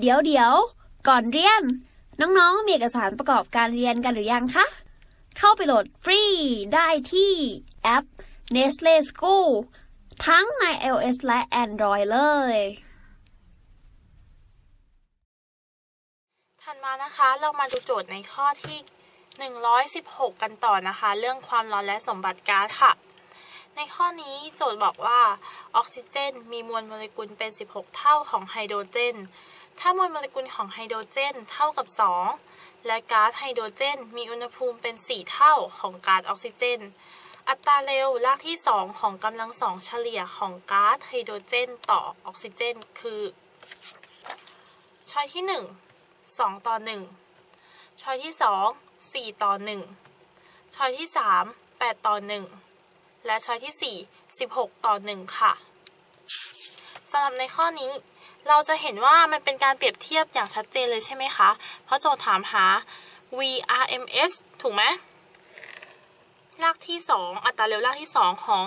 เดี๋ยวเดี๋ยวก่อนเรียน น้องๆ มีเอกสารประกอบการเรียนกันหรือยังคะ เข้าไปโหลดฟรีได้ที่แอป Nestle School ทั้งใน iOS และ Android เลย ถัดมานะคะเรามาดูโจทย์ในข้อที่ 116 กันต่อนะคะ เรื่องความร้อนและสมบัติก๊าซค่ะ ในข้อนี้โจทย์บอกว่า ออกซิเจน มีมวลโมเลกุลเป็น 16 เท่าของไฮโดรเจน ถ้ามวลโมเลกุลของไฮโดรเจนเท่ากับ 2 และก๊าซไฮโดรเจน มีอุณหภูมิเป็น 4 เท่าของก๊าซออกซิเจน อัตราเร็วรากที่ 2 ของกำลังสองเฉลี่ยของก๊าซไฮโดรเจนต่อออกซิเจน คือ choice ที่ 1 2 ต่อ 1 choice ที่ 2 4 ต่อ 1 choice ที่ 3 8 ต่อ 1 และช้อยที่ 4 16 ต่อ 1 ค่ะสำหรับในข้อนี้ เราจะเห็นว่ามันเป็นการเปรียบเทียบอย่างชัดเจนเลยใช่ไหมคะ เพราะโจทย์ถามหา VRMS ถูกไหมรากที่ 2 อัตราเร็วรากที่ 2 ของ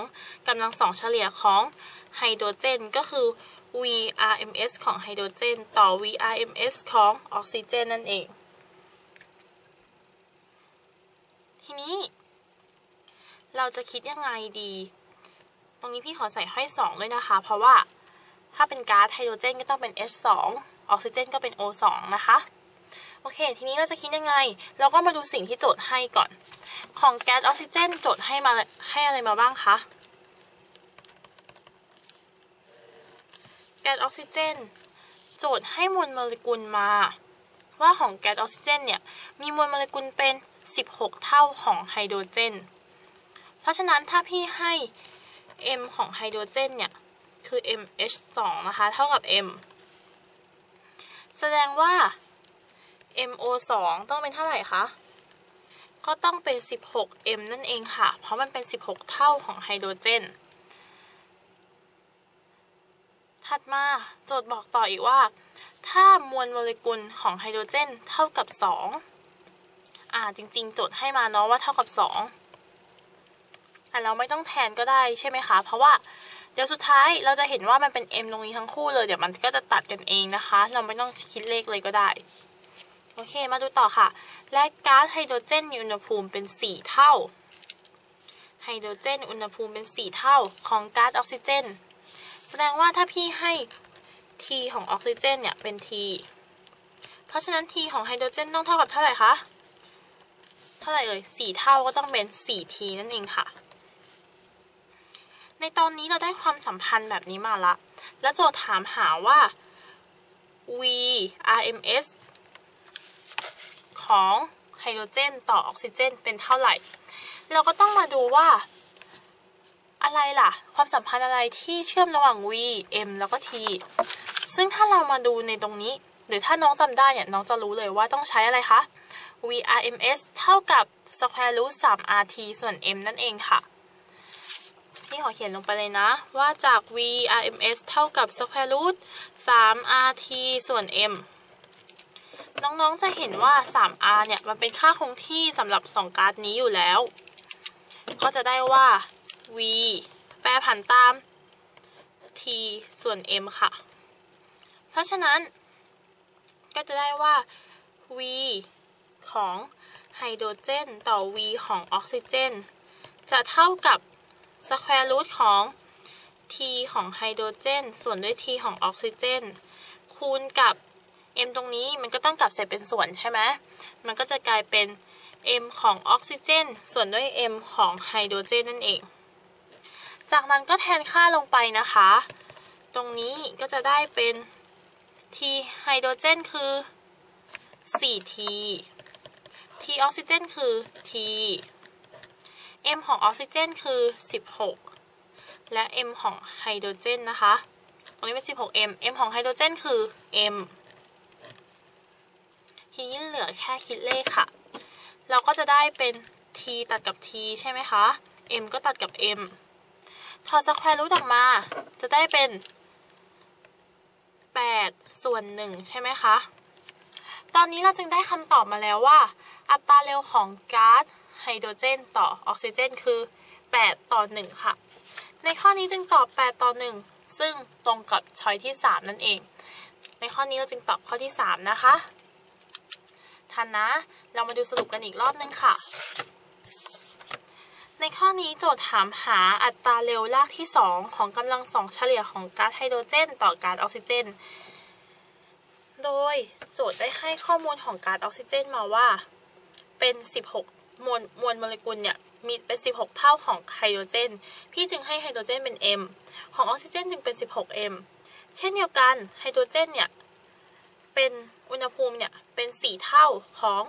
กำลังสองเฉลี่ยของไฮโดรเจน ก็คือ VRMS ของไฮโดรเจน ต่อ VRMS ของออกซิเจนนั่นเอง ทีนี้ เราจะคิดยังไงดี ตรงนี้พี่ขอใส่ห้อย2ด้วยนะคะ เพราะว่า ถ้าเป็นก๊าซไฮโดรเจนก็ต้องเป็น H2 ออกซิเจนก็เป็น O2 นะคะโอเค ทีนี้เราจะคิดยังไง เราก็มาดูสิ่งที่โจทย์ให้ก่อน ของแก๊สออกซิเจนโจทย์ให้มาให้อะไรมาบ้างคะแก๊สออกซิเจนโจทย์ให้มวลโมเลกุลมา ว่าของแก๊สออกซิเจนเนี่ยมีมวลโมเลกุลเป็น 16 เท่าของไฮโดรเจน เพราะฉะนั้นถ้าพี่ให้ m ของไฮโดรเจนเนี่ย คือ MH2 นะคะ เท่ากับ m แสดงว่า MO2 ต้องเป็นเท่าไหร่คะ ก็ต้องเป็น 16m นั่นเองค่ะ เพราะมันเป็น 16 เท่าของไฮโดรเจน ถัดมาโจทย์บอกต่ออีกว่า ถ้ามวลโมเลกุลของไฮโดรเจนเท่ากับ 2 อ่า จริง ๆ โจทย์ให้มาเนาะว่าเท่ากับ 2อะเราไม่ต้องแทนก็ได้ใช่ไหมคะ เพราะว่า เดี๋ยวสุดท้ายเราจะเห็นว่ามันเป็น m ตรงนี้ทั้งคู่เลย เดี๋ยวมันก็จะตัดกันเองนะคะ เราไม่ต้องคิดเลขเลยก็ได้ โอเค มาดูต่อค่ะ และก๊าซไฮโดรเจนมีอุณหภูมิเป็น 4 เท่า ไฮโดรเจนอุณหภูมิเป็น 4 เท่าของก๊าซออกซิเจน แสดงว่าถ้าพี่ให้ T ของออกซิเจนเนี่ยเป็น T เพราะฉะนั้น T ของไฮโดรเจนต้องเท่ากับเท่าไหร่คะ เท่าไหร่เอ่ย4เท่าก็ต้องเป็น 4T นั่นเองค่ะ ในตอนนี้เราได้ความสัมพันธ์แบบนี้มาละ แล้วโจทย์ถามหาว่า V RMS ของไฮโดรเจนต่อออกซิเจนเป็นเท่าไหร่ เราก็ต้องมาดูว่า อะไรล่ะ ความสัมพันธ์อะไรที่เชื่อมระหว่าง V M แล้วก็ T ซึ่งถ้าเรามาดูในตรงนี้ หรือถ้าน้องจำได้เนี่ย น้องจะรู้เลยว่าต้องใช้อะไรคะ VRMS เท่ากับ square root 3 RT ส่วน M นั่นเองค่ะ พี่ขอเขียนลงไปเลยนะ ว่าจาก VRMS เท่ากับ square root 3 RT ส่วน M น้องๆ จะเห็นว่า 3R เนี่ย มันเป็นค่าคงที่สำหรับ 2ก๊าซนี้อยู่แล้ว ก็จะได้ว่า V แปรผันตาม T ส่วน M ค่ะ เพราะฉะนั้นก็จะได้ว่า V ของไฮโดรเจน ต่อ V ของออกซิเจน จะเท่ากับ square root ของ T ของไฮโดรเจน ส่วนด้วย T ของออกซิเจน คูณกับ m ตรงนี้มันก็ต้องกลับใส่เป็นส่วนใช่ไหมมันก็จะกลายเป็น m ของออกซิเจน ส่วนด้วย m ของไฮโดรเจนนั่นเอง จากนั้นก็แทนค่าลงไปนะคะ ตรงนี้ก็จะได้เป็น t ไฮโดรเจนคือ 4t t ออกซิเจนคือ t m ของออกซิเจนคือ 16 และ m ของไฮโดรเจนนะคะ ตรงนี้เป็น 16m m ของไฮโดรเจนคือ m ทีนี้เหลือแค่คิดเลขค่ะ เราก็จะได้เป็น t ตัดกับ t ใช่ไหมคะ m ก็ตัดกับ m ถอดสแควร์รูทออกมา จะได้เป็น 8 ส่วน 1 ใช่ไหมคะ ตอนนี้เราจึงได้คำตอบมาแล้วว่า อัตราเร็วของก๊าซ ไฮโดรเจนต่อออกซิเจนคือ 8 ต่อ 1 ค่ะ ในข้อนี้จึงตอบ 8 ต่อ 1 ซึ่งตรงกับช้อยที่ 3 นั่นเอง ในข้อนี้เราจึงตอบข้อที่ 3 นะคะ ทันนะ เรามาดูสรุปกันอีกรอบนึงค่ะ ในข้อนี้โจทย์ถามหาอัตราเร็วลากที่ 2 ของกำลังสองเฉลี่ยของก๊าซไฮโดรเจน ต่อก๊าซออกซิเจน โดยโจทย์ได้ให้ข้อมูลของก๊าซออกซิเจนมาว่าเป็น 16 มวลมวลโมเลกุลเนี่ยมีเป็น 16 เท่าของไฮโดรเจน พี่จึงให้ไฮโดรเจนเป็น m ของออกซิเจนจึงเป็น 16m เช่นเดียวกันไฮโดรเจนเนี่ยเป็นอุณหภูมิเนี่ยเป็น 4 เท่าของ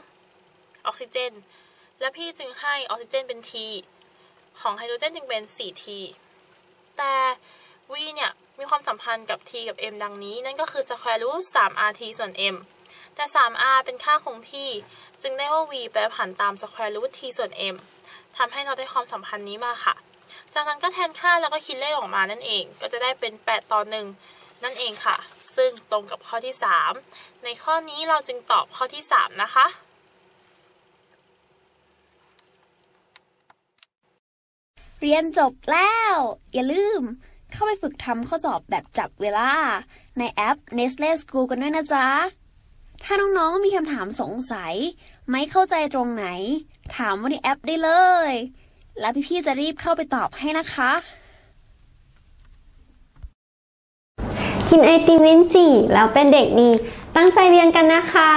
ออกซิเจน และพี่จึงให้ออกซิเจนเป็น T ของไฮโดรเจนจึงเป็น 4T แต่ V เนี่ยมีความสัมพันธ์กับ T กับ M ดังนี้ นั่นก็คือ square root 3RT ส่วน M แต่ 3R เป็นค่าคงที่ จึงได้ว่า V แปรผันตาม square root T ส่วน M ทำให้เราได้ความสัมพันธ์นี้มาค่ะ จากนั้นก็แทนค่าแล้วก็คิดเลขออกมานั่นเอง ก็จะได้เป็น 8 ต่อ 1 นั่นเองค่ะ ซึ่งตรงกับข้อที่ 3 ในข้อนี้เราจึงตอบข้อที่ 3 นะคะเรียนจบแล้ว อย่าลืม เข้าไปฝึกทำข้อสอบแบบจับเวลา ในแอป Nestle School กันด้วยนะจ๊ะ ถ้าน้องๆมีคำถามสงสัย ไม่เข้าใจตรงไหน ถามว่าในแอปได้เลย แล้วพี่ๆจะรีบเข้าไปตอบให้นะคะ กินไอติมวินจีแล้วเป็นเด็กดี ตั้งใจเรียนกันนะคะ